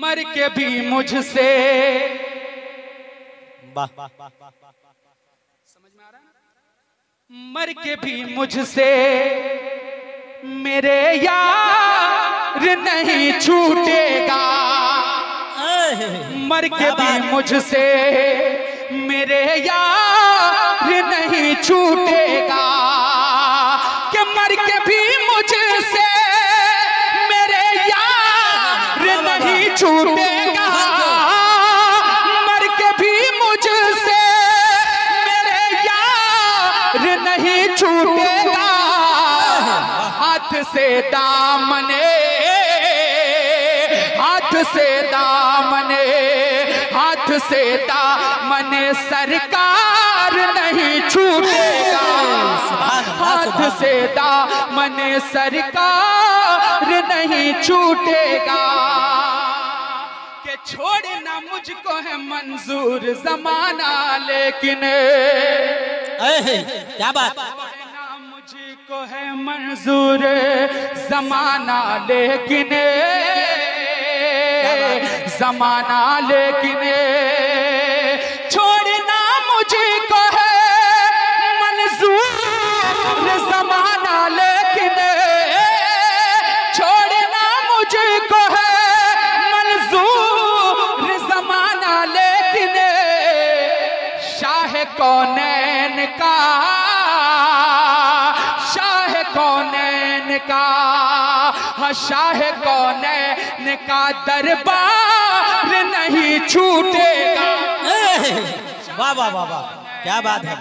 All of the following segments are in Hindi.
मर के भी मुझसे। वाह। समझ में आ रहा है मर के भी मुझसे। मेरे यार नहीं छूटेगा। मर के भी मुझसे। मेरे यार नहीं छूटेगा। कि मर के भी मुझसे। नहीं छूटेगा। हाथ से दामने, हाथ से दामने, हाथ से दामने सरकार नहीं छूटेगा। हाथ से दामने सरकार नहीं छूटेगा। छोड़ना मुझको है मंजूर जमाना लेकिन क्या बात? मुझको है मंजूर जमाना लेकिन जमाना लेकिन कौनैन का शाह कौनैन का हाँ शाह कौनैन का दरबार नहीं छूटेगा। वाह वाह वाह वाह क्या बात है।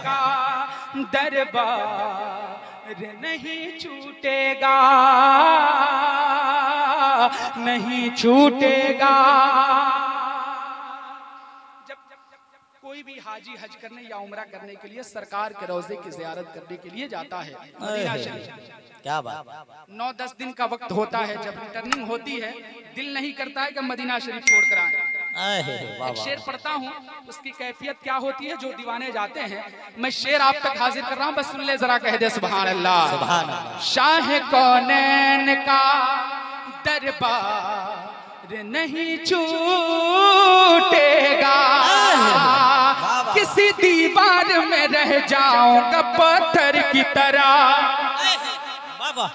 दरबार नहीं छूटेगा नहीं छूटेगा। कोई भी हाजी हज करने या उमरा करने के लिए सरकार के रोज़े की जियारत करने के लिए जाता है। क्या बात। नौ दस दिन का वक्त होता है जब रिटर्निंग होती है दिल नहीं करता है कि मदीना शरीफ छोड़ कर आए। एक शेर पढ़ता हूँ उसकी कैफियत क्या होती है जो दीवाने जाते हैं। मैं शेर आप तक हाजिर कर रहा हूँ बस सुन ले जरा कह दे सुबहान अल्लाह शाह कौनैन का दरबार नहीं छूटेगा। किसी दीवार में रह जाऊँगा पत्थर की तरह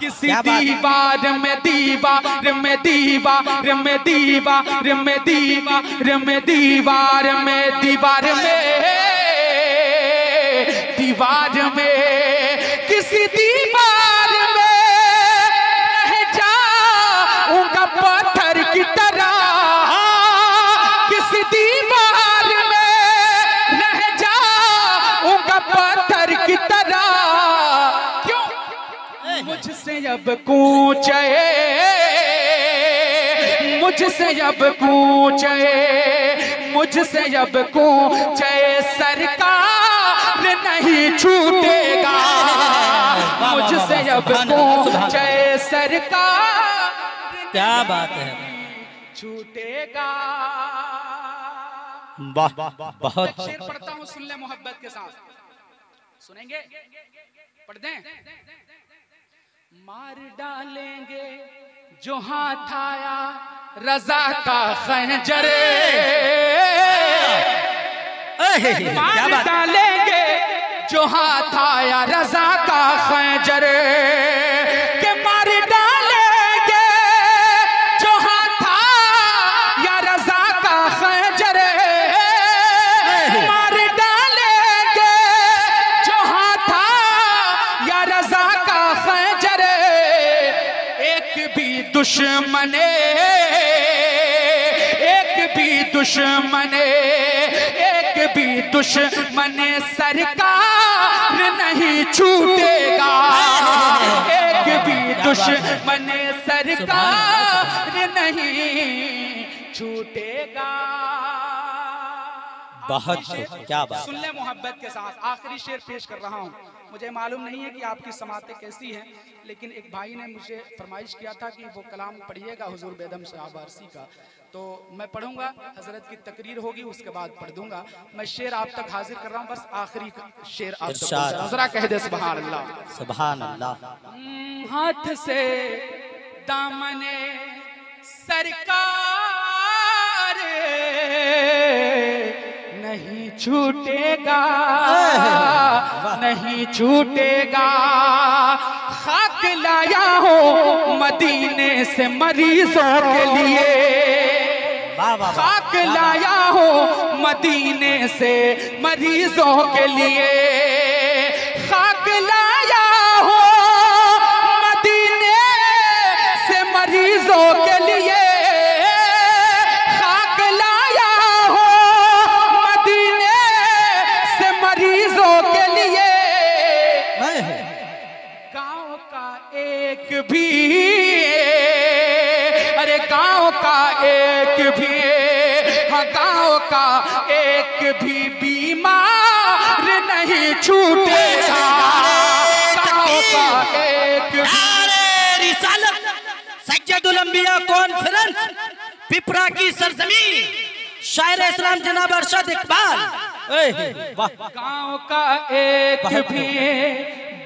किसी? दीवार में दीवार में दीवार में दीवार में दीवार में दीवार में दीवार में दीवार में किसी दीवार अब कूचे। मुझसे अब कूचे। मुझसे अब कूचे। सरकार नहीं छूटेगा। मुझसे अब कूचे। सरकार क्या बात है। छूटेगा। वाह बहुत शेर पढ़ता हूँ सुन ले मोहब्बत के साथ। सुनेंगे? पढ़ दें मार डालेंगे। जो हाथ आया रजा का खंजरे। मार डालेंगे। जो हाथ आया रजा दुश्मने, एक भी दुश्मने, एक भी दुश्मने सरकार नहीं छूटेगा। एक भी दुश्मने सरकार नहीं छूटेगा। बहुत क्या बात। सुन ले मोहब्बत के साथ आखिरी शेर पेश कर रहा हूँ। मुझे मालूम नहीं है कि आपकी समातें कैसी हैं लेकिन एक भाई ने मुझे फरमाइश किया था कि वो कलाम पढ़िएगा हुजूर बेदम साहब आरसी का। तो मैं पढ़ूँगा हज़रत की तकरीर होगी उसके बाद पढ़ दूँगा। मैं शेर आप तक हाजिर कर रहा हूँ बस आखिरी शेर आप तक कह दे सुबहान अल्लाह सुभान अल्लाह हाथ से दामने सरकार छूटेगा नहीं छूटेगा। खाक लाया हो मदीने से मरीजों के लिए। खाक लाया हो मदीने से मरीजों के लिए। गाँव का एक भी हाँ गाँव का एक भी बीमार नहीं छूटेगा गाँव का एक भी नारे रिसालत सैयदुल अंबिया कॉन्फ्रेंस पिपरा की सरजमी। शायर इस्लाम जनाब अरशद इकबाल। ए, गाँव का एक भी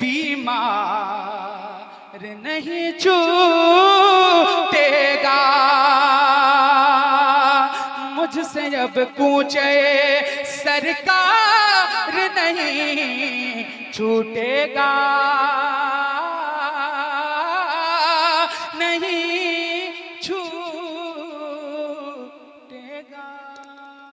बीमार नहीं छूटेगा मुझसे अब पूछे सरकार नहीं छूटेगा।